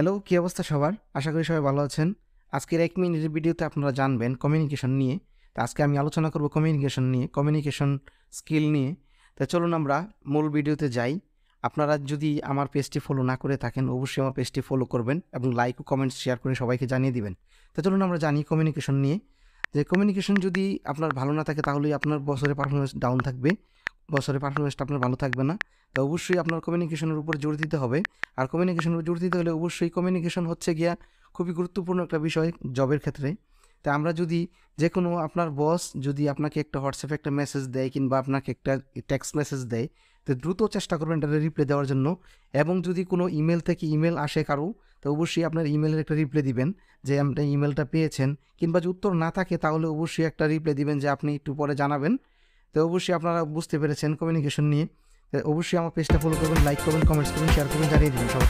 Hello, কী অবস্থা সবার? আশা করি সবাই ভালো আছেন। আজকের এক মিনিটের ভিডিওতে আপনারা জানবেন কমিউনিকেশন নিয়ে। তো আজকে আমি আলোচনা করব কমিউনিকেশন নিয়ে কমিউনিকেশন স্কিল নিয়ে। তো চলুন আমরা মূল ভিডিওতে যাই। আপনারা যদি আমার পেজটি ফলো না করে থাকেন, অবশ্যই আমার পেজটি ফলো করবেন এবং লাইক ও কমেন্টস শেয়ার করে সবাইকে জানিয়ে দিবেন। তো চলুন আমরা জানি কমিউনিকেশন নিয়ে। যে কমিউনিকেশন যদি আপনার ভালো না থাকে তাহলে আপনার বছরের পারফরমেন্স ডাউন থাকবে। বছরের পারফরমেন্সটা আপনার ভালো থাকবে না। তো অবশ্যই আপনার কমিউনিকেশনের উপর জোর দিতে হবে। আর কমিউনিকেশনের উপর জোর দিতে হলে অবশ্যই কমিউনিকেশন হচ্ছে গিয়া খুবই গুরুত্বপূর্ণ একটা বিষয় জবের ক্ষেত্রে। তা আমরা যদি যে কোনো আপনার বস যদি আপনাকে একটা হোয়াটসঅ্যাপে একটা মেসেজ দেয় কিংবা আপনাকে একটা টেক্সট মেসেজ দেয়, তো দ্রুত চেষ্টা করবেন এটা রিপ্লাই দেওয়ার জন্য। এবং যদি কোনো ইমেল থেকে ইমেল আসে কারও, তো অবশ্যই আপনার ইমেলের একটা রিপ্লাই দিবেন যে আপনি ইমেলটা পেয়েছেন। কিংবা যদি উত্তর না থাকে তাহলে অবশ্যই একটা রিপ্লাই দিবেন যে আপনি একটু পরে জানাবেন। তো অবশ্যই আপনারা বুঝতে পেরেছেন কমিউনিকেশন নিয়ে। অবশ্যই আমার পেজটা ফলো করবেন লাইক করবেন কমেন্টস করবেন শেয়ার করবেন, জানিয়ে দেবেন সবাই